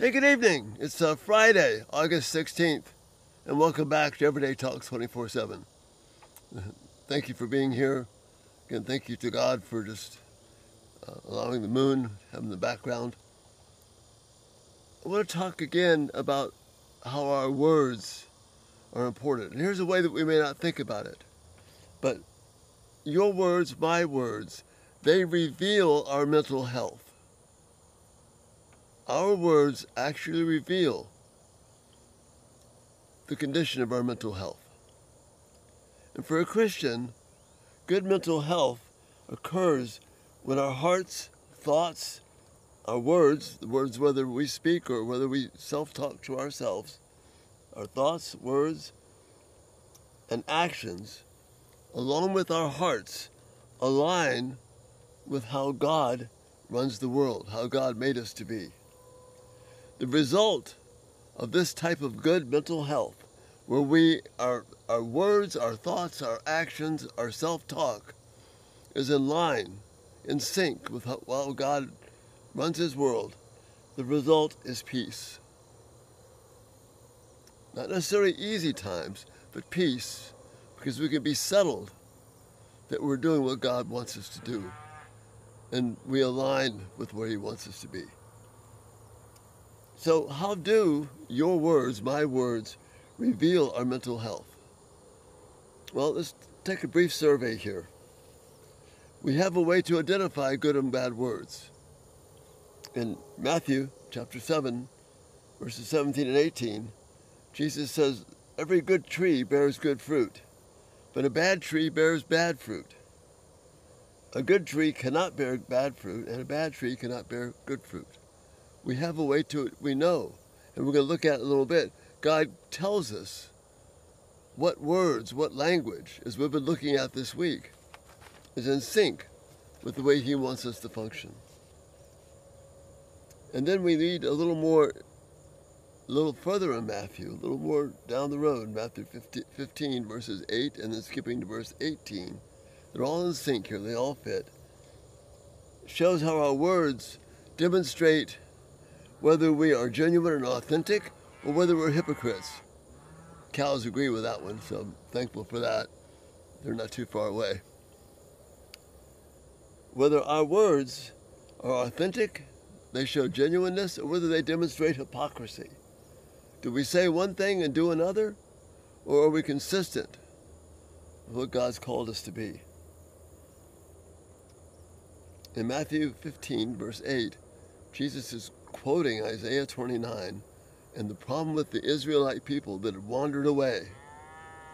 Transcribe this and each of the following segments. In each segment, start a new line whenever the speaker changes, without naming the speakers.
Hey, good evening. It's uh, Friday, August 16th, and welcome back to Everyday Talks 24 7. Thank you for being here. Again, thank you to God for just uh, allowing the moon, having the background. I want to talk again about how our words are important. And here's a way that we may not think about it. But your words, my words, they reveal our mental health. Our words actually reveal the condition of our mental health. And for a Christian, good mental health occurs when our hearts, thoughts, our words, the words whether we speak or whether we self talk to ourselves, our thoughts, words, and actions, along with our hearts, align with how God runs the world, how God made us to be. The result of this type of good mental health, where we our our words, our thoughts, our actions, our self-talk is in line, in sync with how God runs his world, the result is peace. Not necessarily easy times, but peace, because we can be settled that we're doing what God wants us to do, and we align with where he wants us to be. So, how do your words, my words, reveal our mental health? Well, let's take a brief survey here. We have a way to identify good and bad words. In Matthew chapter 7, verses 17 and 18, Jesus says, Every good tree bears good fruit, but a bad tree bears bad fruit. A good tree cannot bear bad fruit, and a bad tree cannot bear good fruit we have a way to, it. we know, and we're going to look at it a little bit. God tells us what words, what language, as we've been looking at this week, is in sync with the way He wants us to function. And then we read a little more, a little further in Matthew, a little more down the road, Matthew 15, verses 8, and then skipping to verse 18. They're all in sync here, they all fit. Shows how our words demonstrate whether we are genuine and authentic or whether we're hypocrites. Cows agree with that one, so I'm thankful for that. They're not too far away. Whether our words are authentic, they show genuineness, or whether they demonstrate hypocrisy. Do we say one thing and do another, or are we consistent with what God's called us to be? In Matthew 15, verse 8, Jesus is quoting Isaiah 29 and the problem with the Israelite people that had wandered away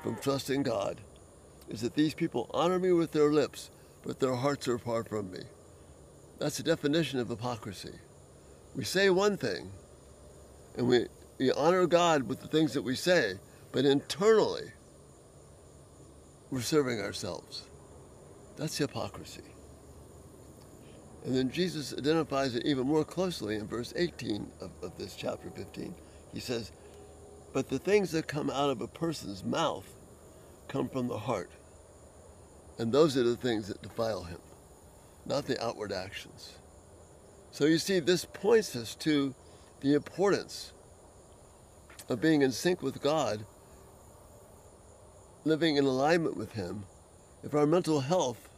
from trusting God is that these people honor me with their lips, but their hearts are far from me. That's the definition of hypocrisy. We say one thing, and we, we honor God with the things that we say, but internally, we're serving ourselves. That's hypocrisy. And then Jesus identifies it even more closely in verse 18 of, of this chapter 15. He says, But the things that come out of a person's mouth come from the heart. And those are the things that defile him, not the outward actions. So you see, this points us to the importance of being in sync with God, living in alignment with Him, if our mental health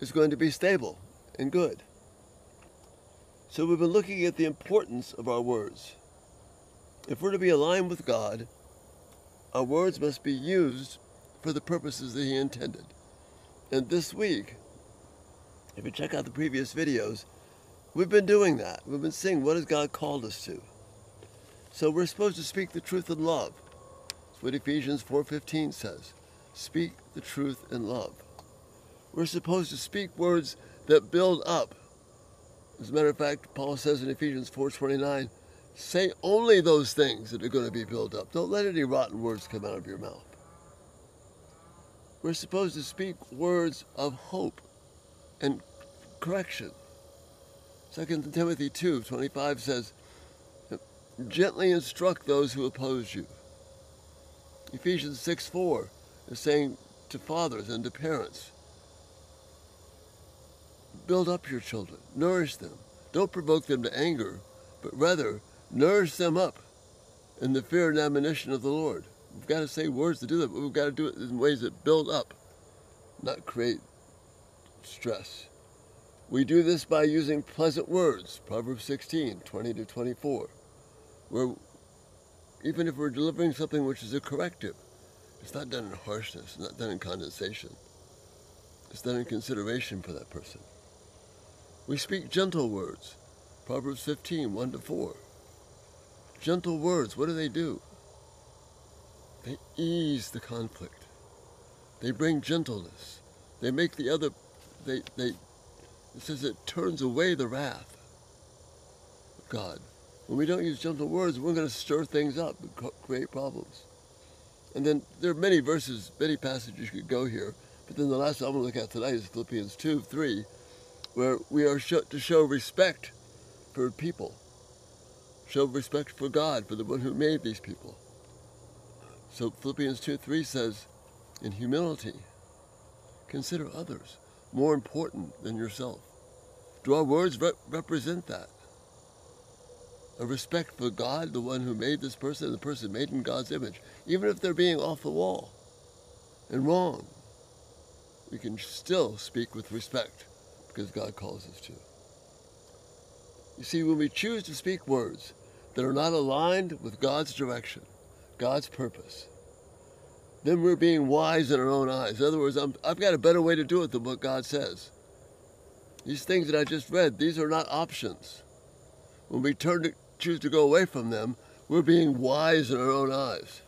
is going to be stable and good. So we've been looking at the importance of our words. If we're to be aligned with God, our words must be used for the purposes that He intended. And this week, if you check out the previous videos, we've been doing that. We've been seeing what has God called us to. So we're supposed to speak the truth in love. That's what Ephesians 4.15 says. Speak the truth in love. We're supposed to speak words that build up. As a matter of fact, Paul says in Ephesians 4.29, say only those things that are going to be built up. Don't let any rotten words come out of your mouth. We're supposed to speak words of hope and correction. 2 Timothy 2.25 says, gently instruct those who oppose you. Ephesians 6.4 is saying to fathers and to parents, build up your children, nourish them. Don't provoke them to anger, but rather nourish them up in the fear and admonition of the Lord. We've got to say words to do that, but we've got to do it in ways that build up, not create stress. We do this by using pleasant words, Proverbs 16, 20 to 24, where even if we're delivering something which is a corrective, it's not done in harshness, not done in condensation. It's done in consideration for that person. We speak gentle words, Proverbs 15, 1 to 4. Gentle words, what do they do? They ease the conflict. They bring gentleness. They make the other, they, they, it says it turns away the wrath of God. When we don't use gentle words, we're going to stir things up and create problems. And then there are many verses, many passages you could go here. But then the last I'm going to look at tonight is Philippians 2, 3, where we are to show respect for people. Show respect for God, for the one who made these people. So Philippians 2, 3 says, in humility, consider others more important than yourself. Do our words re- represent that? A respect for God, the one who made this person, the person made in God's image, even if they're being off the wall and wrong, we can still speak with respect because God calls us to. You see, when we choose to speak words that are not aligned with God's direction, God's purpose, then we're being wise in our own eyes. In other words, i have got a better way to do it than what God says. These things that I just read, these are not options. When we turn to, choose to go away from them, we're being wise in our own eyes.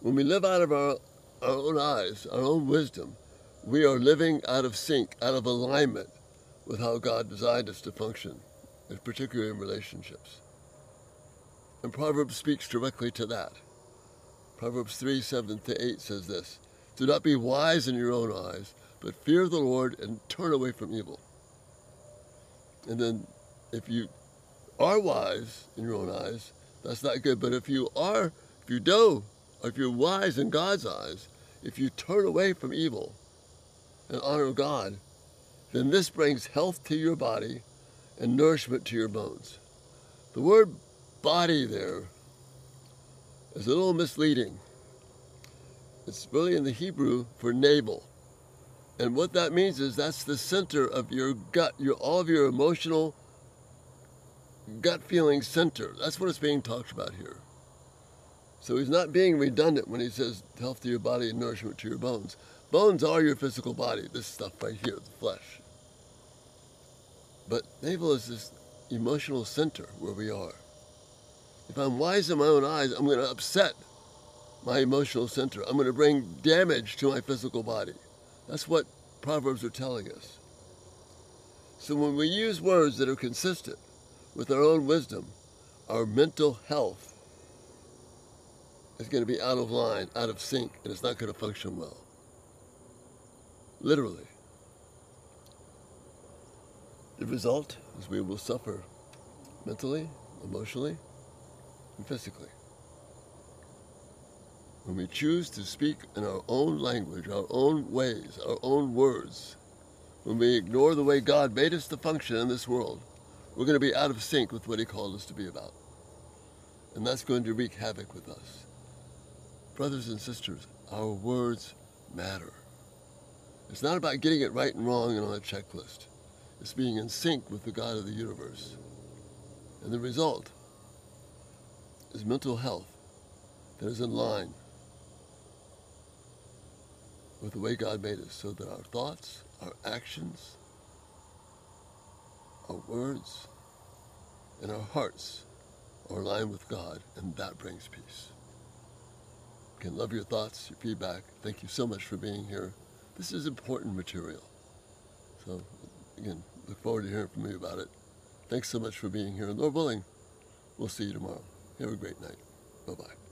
When we live out of our, our own eyes, our own wisdom, we are living out of sync, out of alignment with how God designed us to function, and particularly in relationships. And Proverbs speaks directly to that. Proverbs 3 7 to 8 says this Do not be wise in your own eyes, but fear the Lord and turn away from evil. And then if you are wise in your own eyes, that's not good. But if you are, if you do, or if you're wise in God's eyes, if you turn away from evil and honor God, then this brings health to your body and nourishment to your bones. The word body there is a little misleading. It's really in the Hebrew for navel. And what that means is that's the center of your gut, your all of your emotional gut feeling center. That's what it's being talked about here. So he's not being redundant when he says health to your body and nourishment to your bones. Bones are your physical body, this stuff right here, the flesh. But navel is this emotional center where we are. If I'm wise in my own eyes, I'm going to upset my emotional center. I'm going to bring damage to my physical body. That's what Proverbs are telling us. So when we use words that are consistent with our own wisdom, our mental health is going to be out of line, out of sync, and it's not going to function well. Literally. The result is we will suffer mentally, emotionally, and physically. When we choose to speak in our own language, our own ways, our own words, when we ignore the way God made us to function in this world, we're going to be out of sync with what He called us to be about. And that's going to wreak havoc with us. Brothers and sisters, our words matter. It's not about getting it right and wrong and on a checklist. It's being in sync with the God of the universe. And the result is mental health that is in line with the way God made us so that our thoughts, our actions, our words, and our hearts are aligned with God, and that brings peace. Again, love your thoughts, your feedback. Thank you so much for being here. This is important material. So, again, look forward to hearing from you about it. Thanks so much for being here. Lord willing, we'll see you tomorrow. Have a great night. Bye bye